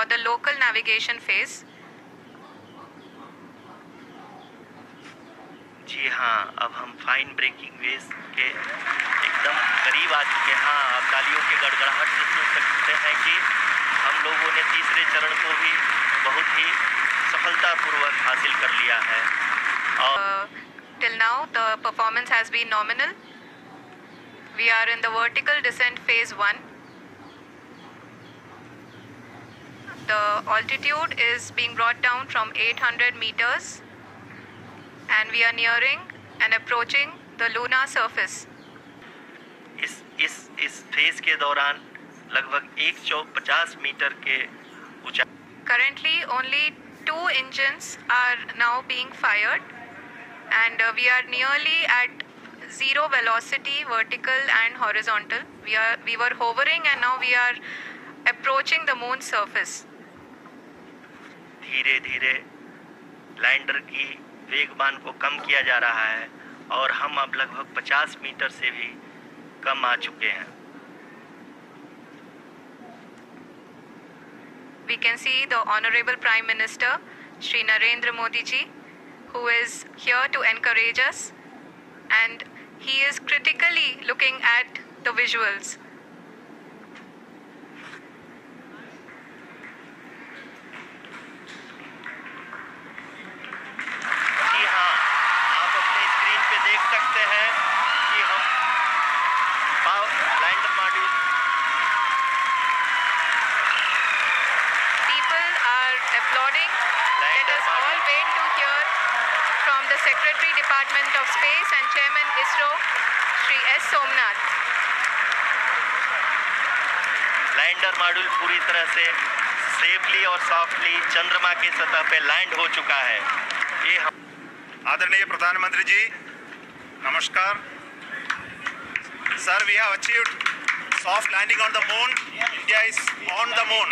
or the local navigation phase? जी हाँ अब हम फाइन ब्रेकिंग वेज के एकदम करीब आ चुके हैं। हाँ तालियों के गड़गड़ाहट से सुन सकते हैं कि हम लोगों ने तीसरे चरण को भी बहुत ही सफलतापूर्वक हासिल कर लिया है। और till now the performance has been nominal we are in the vertical descent phase one The altitude is being brought down from 800 meters and we are nearing and approaching the lunar surface. इस इस इस phase के दौरान लगभग एक सौ पचास metre के ऊंचाई Currently, only two engines are now being fired, and uh, we are nearly at zero velocity, vertical and horizontal. We are we were hovering, and now we are approaching the moon's surface. धीरे धीरे lander की वेगमान को कम किया जा रहा है और हम अब लगभग 50 मीटर से भी कम आ चुके हैं We can see the Honorable Prime Minister, Shri Narendra Modi ji, who is here to encourage us, and he is critically looking at the visuals. जी हाँ आप अपने स्क्रीन पे देख सकते हैं कि हम blind module people are applauding let us all wait to hear from the secretary department of space and chairman ISRO Shri S Somnath lander module पूरी तरह से सेफली और सॉफ्टली चंद्रमा की सतह पे लैंड हो चुका है। ये हम आदरणीय प्रधानमंत्री जी Namaskar. Sir, we have achieved soft landing on the moon. India is on the moon.